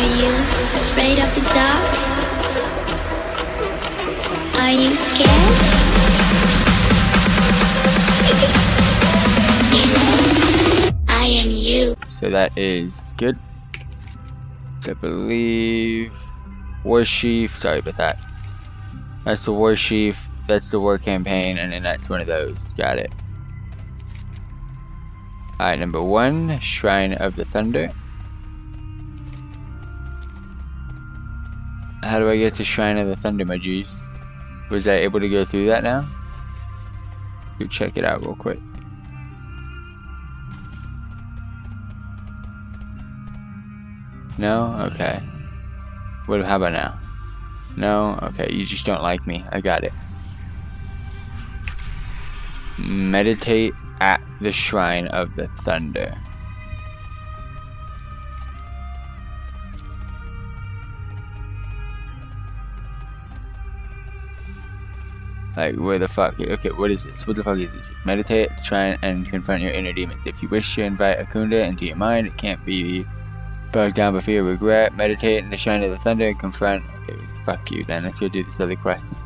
Are you afraid of the dark? Are you scared? I am you. So that is good. I believe War Chief. Sorry about that. That's the War Chief. That's the War Campaign, and then that's one of those. Got it. Alright, number one, Shrine of the Thunder. How do I get to Shrine of the Thunder, my? Was I able to go through that now? Go check it out real quick. No? Okay. What, how about now? No? Okay, you just don't like me. I got it. Meditate at the Shrine of the Thunder. Like, where the fuck? Okay, what is this? What the fuck is this? Meditate, try and confront your inner demons. If you wish to invite Akunda into your mind, it can't be bogged down by fear regret. Meditate in the shine of the thunder and confront. Okay, fuck you then. Let's go do this other quest.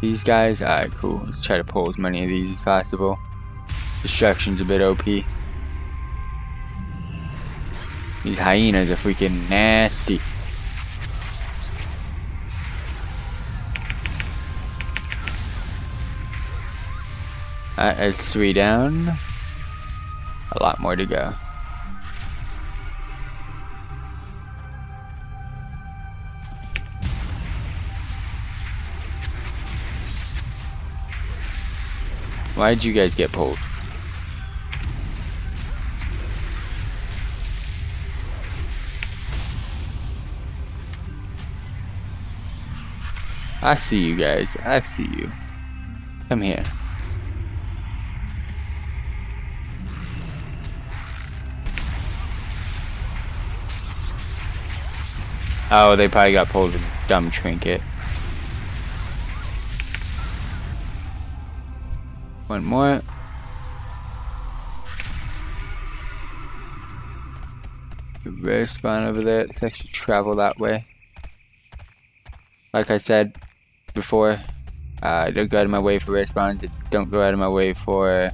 These guys? Alright, cool. Let's try to pull as many of these as possible. Destruction's a bit OP. These hyenas are freaking nasty. Alright, that's three down. A lot more to go. Why did you guys get pulled? I see you guys. I see you. Come here. Oh, they probably got pulled a dumb trinket. One more. The rare spawn over there. Let's actually travel that way. Like I said before, uh, don't go out of my way for rare spawns. Don't go out of my way for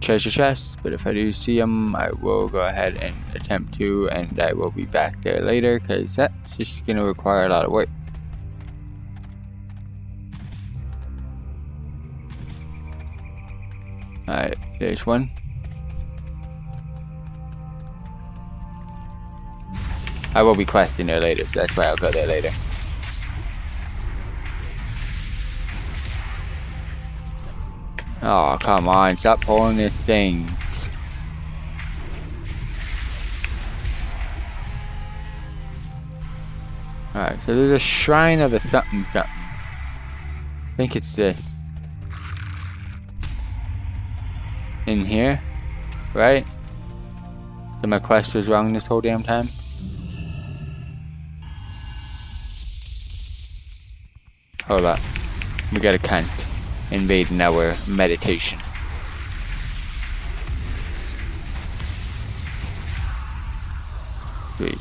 treasure chests, but if I do see them, I will go ahead and attempt to, and I will be back there later, because that's just going to require a lot of work. Alright, there's one. I will be questing there later, so that's why I'll go there later. Oh, come on. Stop pulling these things. Alright, so there's a shrine of a something something. I think it's this. In here? Right? So my quest was wrong this whole damn time? Hold up. We got a cunt invading our meditation. Sweet.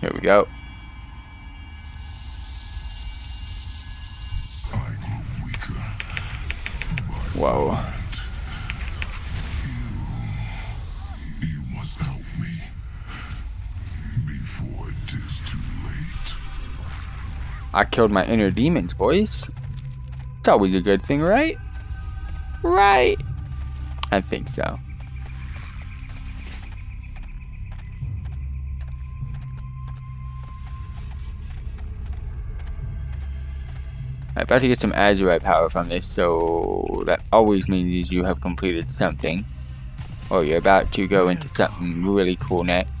Here we go. Whoa. I killed my inner demons, boys. It's always a good thing, right? Right? I think so. I'm about to get some Azerite power from this, so that always means you have completed something. Or you're about to go into something really cool next.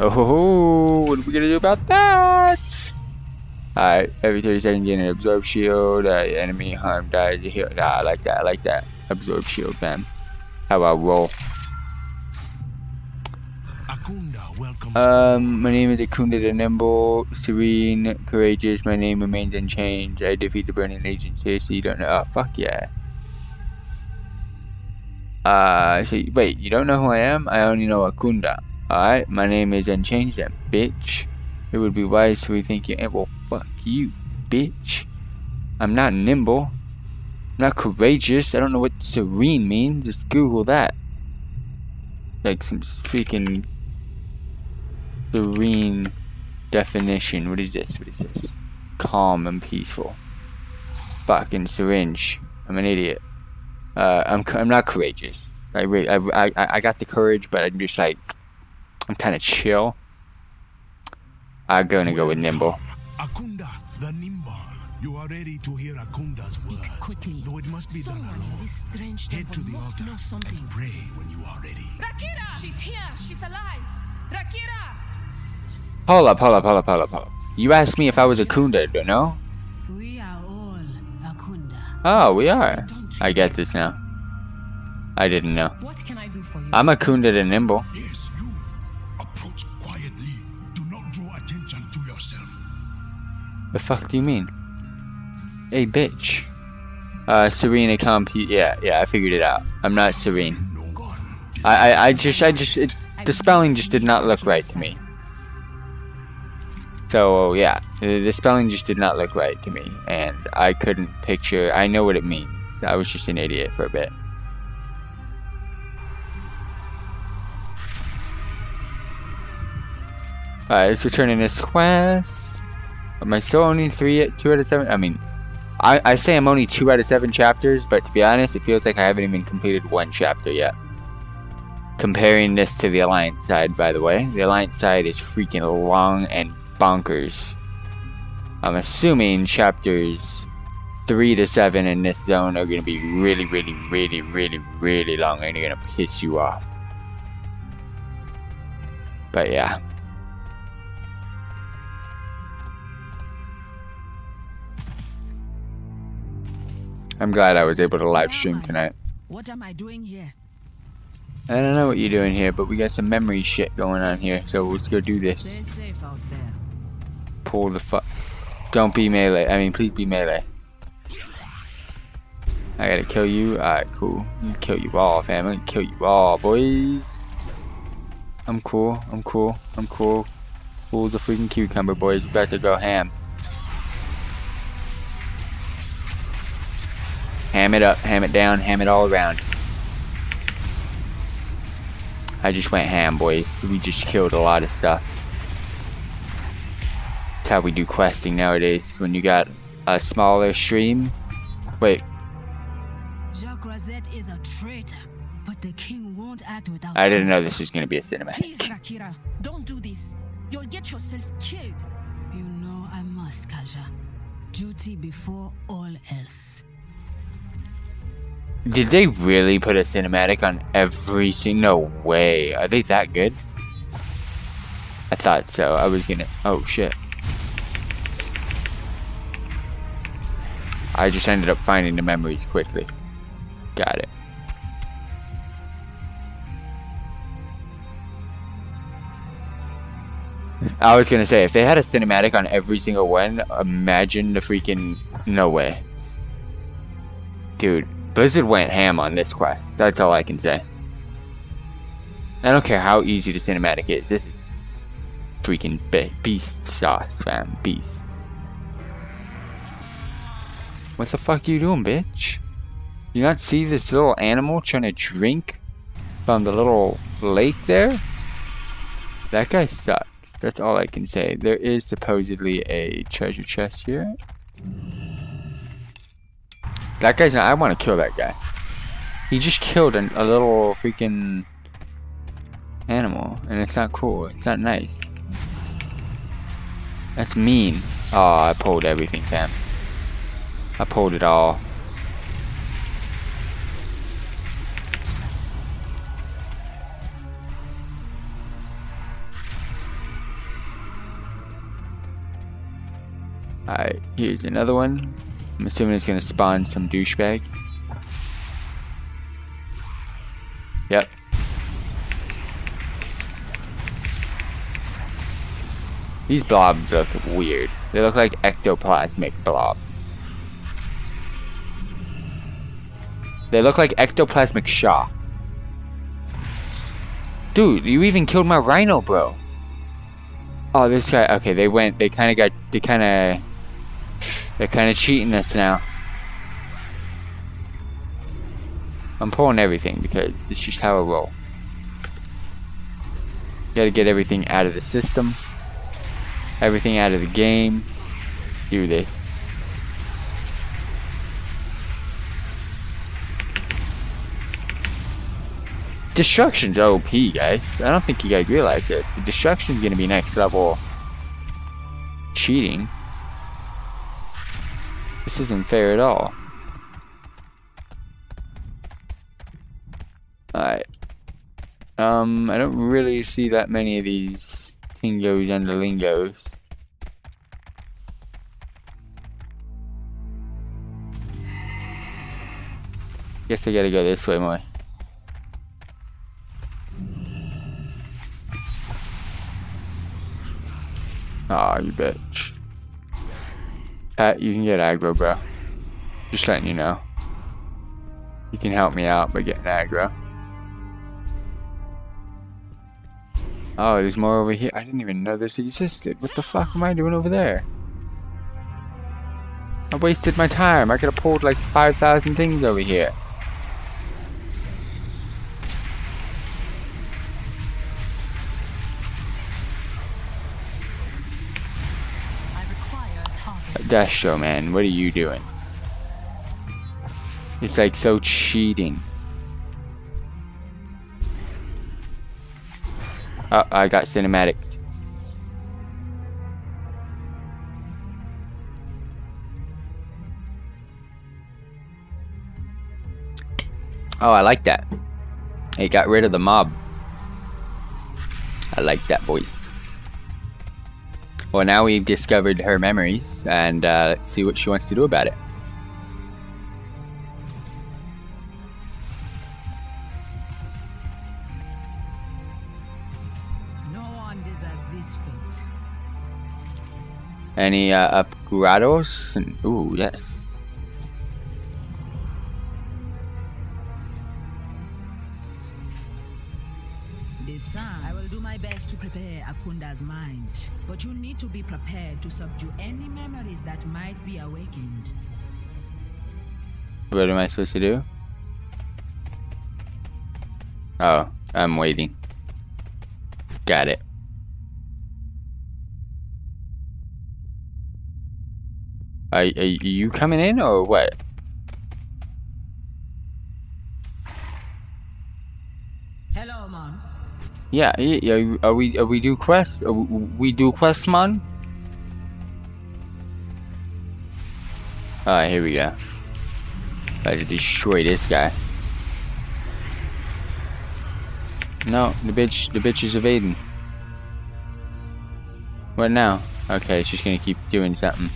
Oh, ho, ho, what are we gonna do about that? Alright, every 30 seconds gain an absorb shield, uh, enemy harm dies, heal. Nah, I like that, I like that. Absorb shield, man. How about roll? Um, my name is Akunda the Nimble, serene, courageous. My name remains unchanged. I defeat the Burning Legion. Seriously, you don't know? Oh, fuck yeah. Uh, so wait, you don't know who I am? I only know Akunda. Alright, my name is unchanged then, bitch. It would be wise to rethink your. Well, fuck you, bitch. I'm not nimble. I'm not courageous. I don't know what serene means. Just Google that. Like some freaking serene definition. What is this? What is this? Calm and peaceful. Fucking syringe. I'm an idiot. Uh, I'm I'm not courageous. I I, I I got the courage, but I'm just like I'm kind of chill. I'm gonna go with nimble. Akunda the Nimble. You are ready to hear Akunda's Speak words. quickly. Though it must be done Someone in alone. this strange Head to the altar know something. and pray when you are ready. Rakera! She's here! She's alive! Rakera! Hold up, hold up, hold up, hold up, hold up. You asked me if I was Akunda, don't know? We are all Akunda. Oh, we are. I get this now. I didn't know. What can I do for you? I'm Akunda the Nimble. The fuck do you mean? Hey, bitch. Uh, Serena comp. Yeah, yeah, I figured it out. I'm not serene. I, I, I just, I just, it, the spelling just did not look right to me. So yeah, the, the spelling just did not look right to me, and I couldn't picture. I know what it means. I was just an idiot for a bit. Alright, let's return in this quest. Am I still only three, two out of seven? I mean, I, I say I'm only two out of seven chapters, but to be honest, it feels like I haven't even completed one chapter yet. Comparing this to the Alliance side, by the way, the Alliance side is freaking long and bonkers. I'm assuming chapters three to seven in this zone are gonna be really, really, really, really, really long, and they're gonna piss you off. But yeah. I'm glad I was able to live stream tonight. What am I doing here? I don't know what you're doing here, but we got some memory shit going on here, so let's go do this. Stay safe out there. Pull the fuck. Don't be melee. I mean, please be melee. I gotta kill you. Alright, cool. I'm gonna kill you all, fam. I'm gonna kill you all, boys. I'm cool. I'm cool. I'm cool. Cool the freaking cucumber, boys. About to go ham. Ham it up, ham it down, ham it all around. I just went ham, boys. We just killed a lot of stuff. That's how we do questing nowadays. When you got a smaller stream. Wait, Jacques Rosette is a traitor, but the king won't act without. I didn't know this was gonna be a cinematic. Please. Rakera, don't do this. You'll get yourself killed. You know I must, Kaja. Duty before all else. Did they really put a cinematic on every scene? No way. Are they that good? I thought so. I was gonna. Oh shit. I just ended up finding the memories quickly. Got it. I was gonna say, if they had a cinematic on every single one, imagine the freaking. No way. Dude, Blizzard went ham on this quest. That's all I can say. I don't care how easy the cinematic is. This is freaking be- beast sauce, fam. Beast. What the fuck you doing, bitch? You not see this little animal trying to drink from the little lake there? That guy sucks. That's all I can say. There is supposedly a treasure chest here. That guy's not. I want to kill that guy. He just killed an, a little freaking animal, and it's not cool. It's not nice. That's mean. Oh, I pulled everything, fam. I pulled it all. Alright, here's another one. I'm assuming it's gonna spawn some douchebag. Yep. These blobs look weird. They look like ectoplasmic blobs. They look like ectoplasmic Shaw. Dude, you even killed my rhino, bro. Oh, this guy. Okay, they went. They kind of got. They kind of. They're kind of cheating us now. I'm pulling everything because it's just how I roll. Gotta get everything out of the system. Everything out of the game. Do this. Destruction's OP, guys. I don't think you guys realize this. The destruction's gonna be next level cheating. This isn't fair at all. Alright. Um, I don't really see that many of these Tingos and Lingos. Guess I gotta go this way more. Aw, you bitch. Pat, you can get aggro, bro. Just letting you know. You can help me out by getting aggro. Oh, there's more over here. I didn't even know this existed. What the fuck am I doing over there? I wasted my time. I could have pulled like 5,000 things over here. Destro, man, what are you doing? It's like so cheating. Oh, I got cinematic. Oh, I like that. It got rid of the mob. I like that voice. Well, now we've discovered her memories, and uh, let's see what she wants to do about it. No one deserves this fate. Any uh, upgrados? Ooh, yes. Akunda's mind. But you need to be prepared to subdue any memories that might be awakened. What am I supposed to do? Oh, I'm waiting. Got it. Are, are you coming in or what? Hello, man. Yeah, yeah, are we are we do quests? Are uh, we, we do quests, man? Alright, here we go. About to destroy this guy. No, the bitch, the bitch is evading. What now? Okay, she's gonna keep doing something.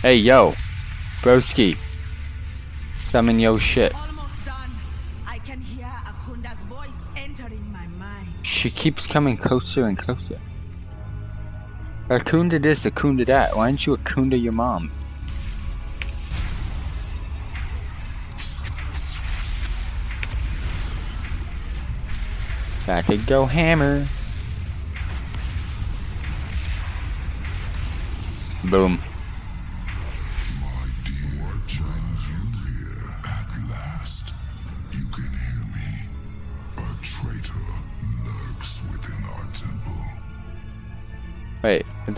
Hey, yo. Broski. Summon yo shit. Almost done. I can hear Akunda's voice entering my mind. She keeps coming closer and closer. Akunda this, Akunda that. Why aren't you Akunda your mom? Back to go hammer. Boom.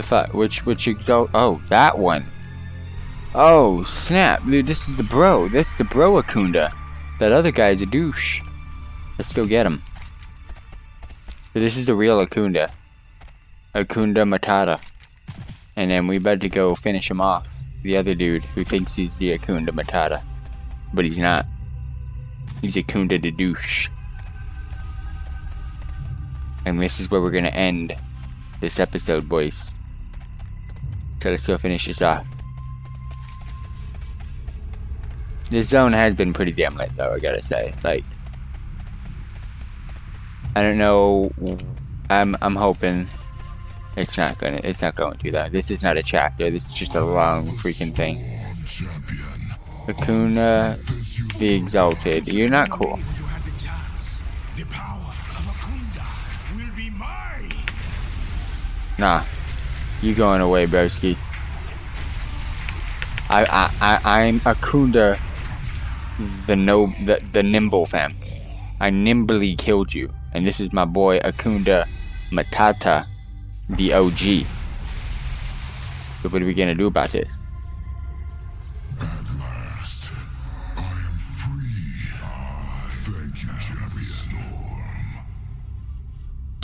The fuck? Which which exalt? Oh, that one. Oh snap, dude! This is the bro. This is the bro Akunda. That other guy's a douche. Let's go get him. So this is the real Akunda. Akunda Matata. And then we better go finish him off. The other dude who thinks he's the Akunda Matata. But he's not. He's Akunda the douche. And this is where we're gonna end this episode, boys. So let's go finish this off. This zone has been pretty damn lit though, I gotta say. Like I don't know I'm I'm hoping it's not gonna it's not going to though. This is not a chapter, this is just a long freaking thing. Champion. Akunda the Exalted. You're not cool. Nah. You going away, broski. I I I I'm Akunda the no the, the nimble fam. I nimbly killed you. And this is my boy Akunda Matata the OG. So what are we gonna do about this?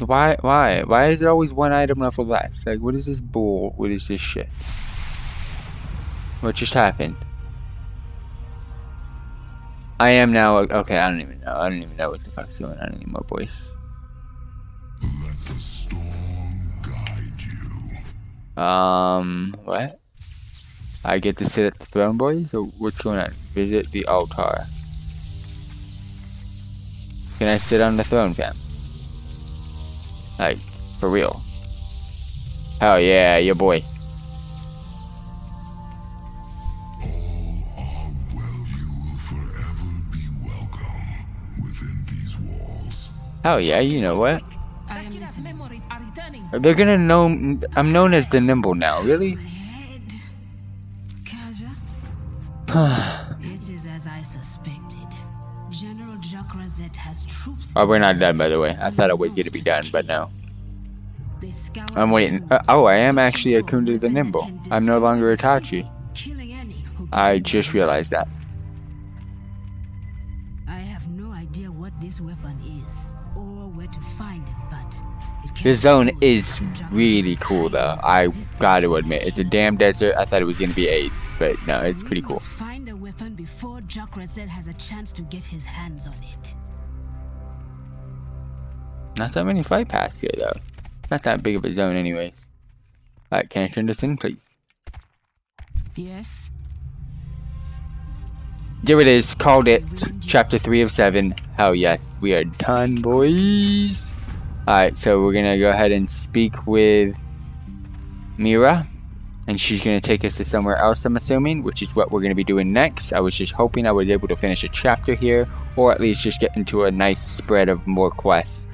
Why why? Why is there always one item left for last? Like what is this bull? What is this shit? What just happened? I am now okay, I don't even know. I don't even know what the fuck's going on anymore, boys. Let the storm guide you. Um what? I get to sit at the throne, boys? Or what's going on? Visit the altar. Can I sit on the throne, fam? Like, for real. Hell yeah, your boy. All are well. You will forever be welcome within these walls. Hell yeah, you know what? I am Dracula's listening. memories are returning. They're gonna know I'm known as the nimble now, really? Oh, we're not done, by the way. I thought I was gonna be done, but no. I'm waiting. Uh, oh, I am actually explore Akunda the Nimble. I'm no longer Itachi. killing any who I just realized that. I have no idea what this weapon is or where to find it, but the zone is really cool, though. I gotta admit, it's a damn desert. I thought it was gonna be AIDS, but no, it's pretty cool. Find a weapon before Rosette has a chance to get his hands on it. Not that many flight paths here, though. Not that big of a zone, anyways. Alright, can I turn this in, please? Yes. There it is. Called it. Chapter 3 of 7. Hell yes. We are done, boys. Alright, so we're gonna go ahead and speak with Mira. And she's gonna take us to somewhere else, I'm assuming, which is what we're gonna be doing next. I was just hoping I was able to finish a chapter here, or at least just get into a nice spread of more quests.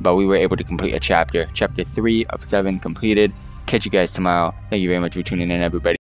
But we were able to complete a chapter. Chapter 3 of 7 completed. Catch you guys tomorrow. Thank you very much for tuning in, everybody.